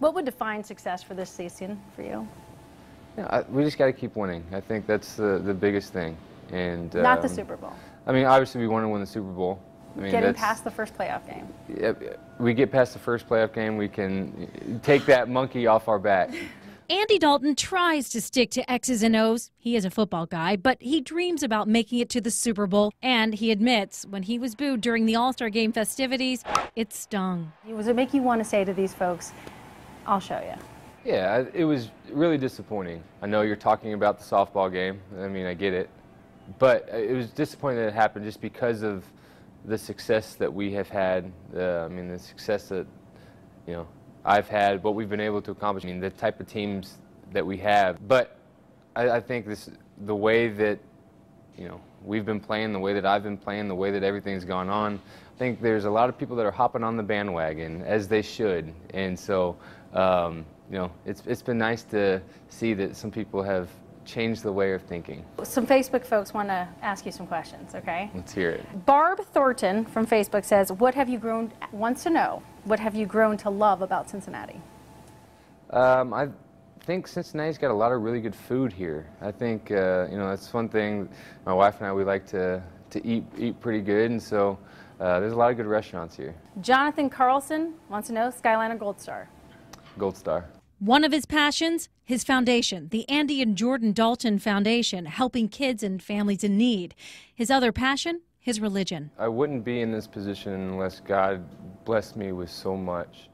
What would define success for this season for you? Yeah, I, we just got to keep winning. I think that's the, the biggest thing. And Not the um, Super Bowl. I mean, obviously, we want to win the Super Bowl. I mean, Getting past the first playoff game. yeah, we get past the first playoff game, we can take that monkey off our back. Andy Dalton tries to stick to X's and O's. He is a football guy, but he dreams about making it to the Super Bowl. And he admits when he was booed during the All Star game festivities, it stung. Was it make you want to say to these folks, I'll show you? Yeah, it was really disappointing. I know you're talking about the softball game. I mean, I get it. But it was disappointing that it happened just because of the success that we have had. Uh, I mean, the success that, you know, I've had, what we've been able to accomplish. I mean, the type of teams that we have. But I, I think this, the way that, you know, we've been playing, the way that I've been playing, the way that everything's gone on, I think there's a lot of people that are hopping on the bandwagon, as they should. And so, um, you know, it's, it's been nice to see that some people have changed the way of thinking. Some Facebook folks want to ask you some questions, okay? Let's hear it. Barb Thornton from Facebook says, What have you grown, wants to know, what have you grown to love about Cincinnati? Um, I think Cincinnati's got a lot of really good food here. I think uh, you know that's one thing. My wife and I we like to to eat eat pretty good, and so uh, there's a lot of good restaurants here. Jonathan Carlson wants to know, Skyline or Gold Star? Gold Star. One of his passions, his foundation, the Andy and Jordan Dalton Foundation, helping kids and families in need. His other passion, his religion. I wouldn't be in this position unless God blessed me with so much